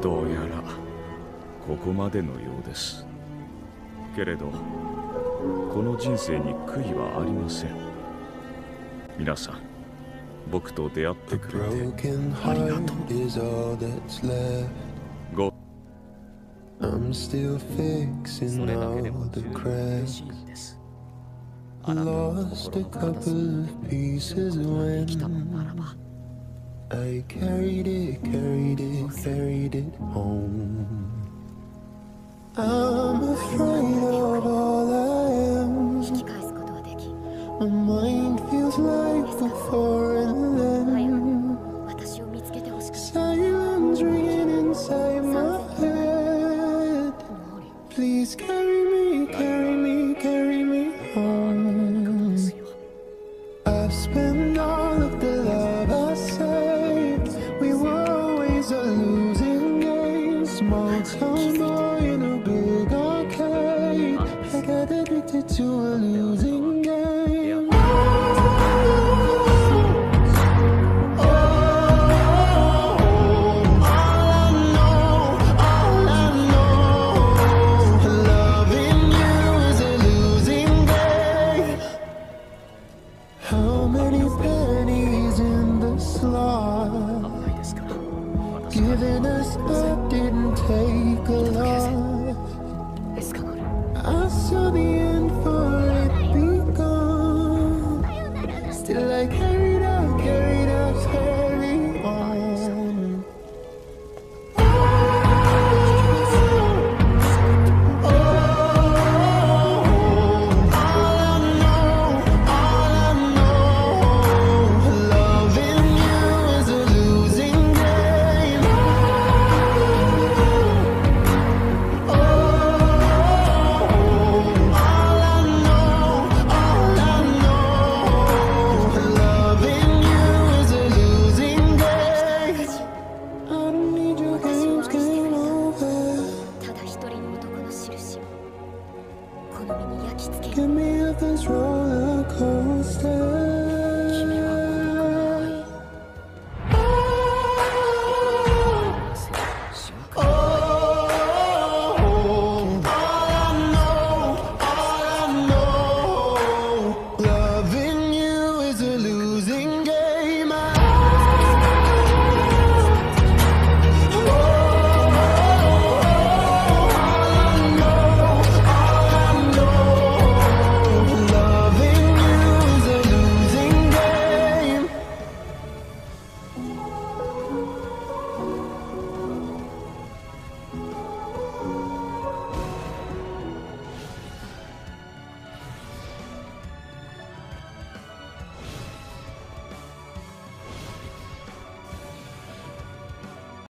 どうやらここまでのようですけれどこの人生に悔いはありません皆さん僕と出会ってくれてありがとうご I'm still fixing all the cracks Lost a couple of pieces when I carried it, carried it, carried it home. I'm afraid of all I am. My mind feels like the floor. addicted to a losing game. How many pennies in the slot? Giving us up didn't take a lot sunny Give me up this roller coaster.